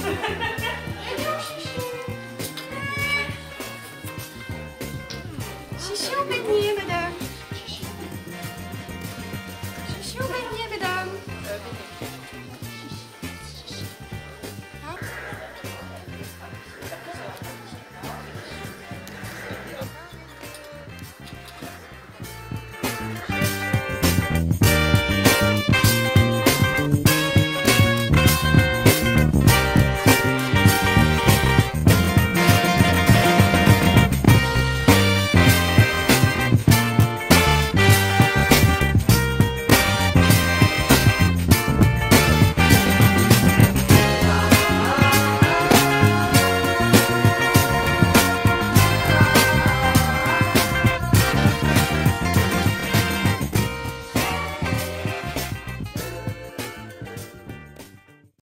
Ha ha ha!